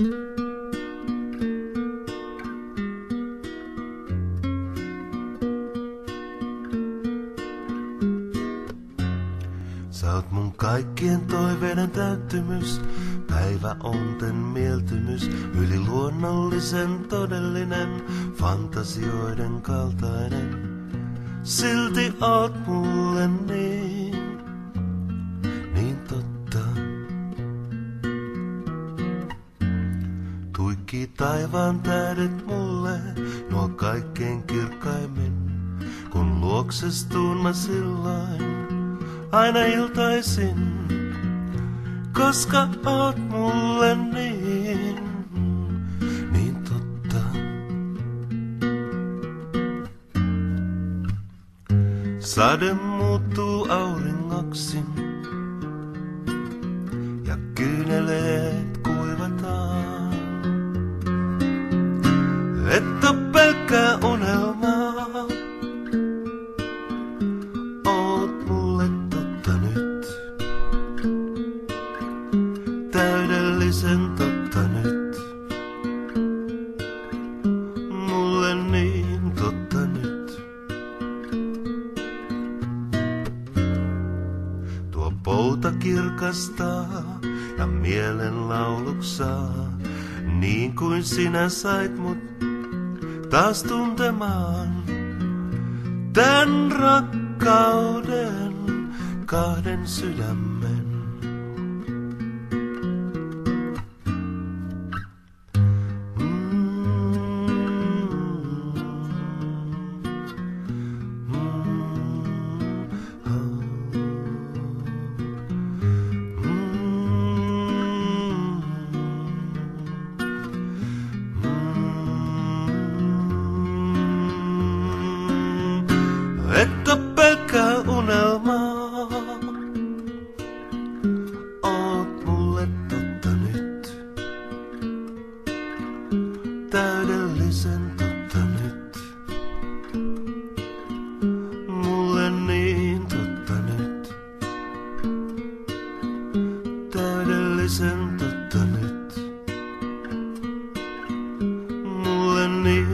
Oot mun kaikkien toiveiden täyttymys, päivä onten mieltymys, yli luonnollisen todellinen, fantasioiden kaltainen. Silti oot mulle niin, Tuikki taivaan tähdet mulle, nuo kaikkein kirkkaimmin, kun luoksestuun mä silloin aina iltaisin, koska oot mulle niin, niin totta. Sade muuttuu auringoksi ja kyyneleet Et oo pelkkää unelmaa, oot mulle totta nyt. Täydellisen totta nyt. Mulle niin totta nyt. Tuo pouta kirkastaa ja mielen lauluksaa, niin kuin sinä sait mut taas tuntemaan. Tän rakkauden kahden sydämen. täydellisen totta nyt. Mulle niin totta nyt. Täydellisen totta nyt. Mulle niin